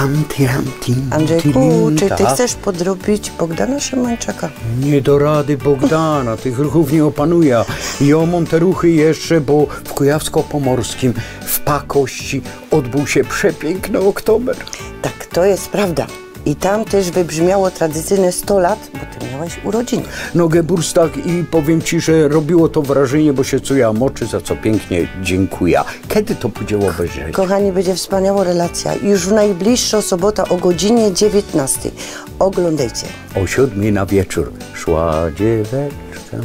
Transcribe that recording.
Tam, tiram, tim, Andrzejku, czy ty chcesz podrobić Bogdana Szymańczaka? Nie do rady Bogdana, tych ruchów nie opanuje. I o Monteruchy jeszcze, bo w Kujawsko-Pomorskim w Pakości odbył się przepiękny oktober. Tak, to jest prawda. I tam też wybrzmiało tradycyjne 100 lat, bo ty miałeś urodziny. No Geburstak i powiem ci, że robiło to wrażenie, bo się czuję moczy, za co pięknie dziękuję. Kiedy to będzie obejrzeć? Kochani, będzie wspaniała relacja. Już w najbliższą sobotę o godzinie 19. Oglądajcie. O siódmej na wieczór szła dzieweczka